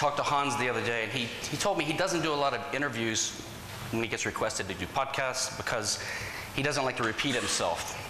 talked to Hans the other day, and he, he told me he doesn't do a lot of interviews when he gets requested to do podcasts because he doesn't like to repeat himself.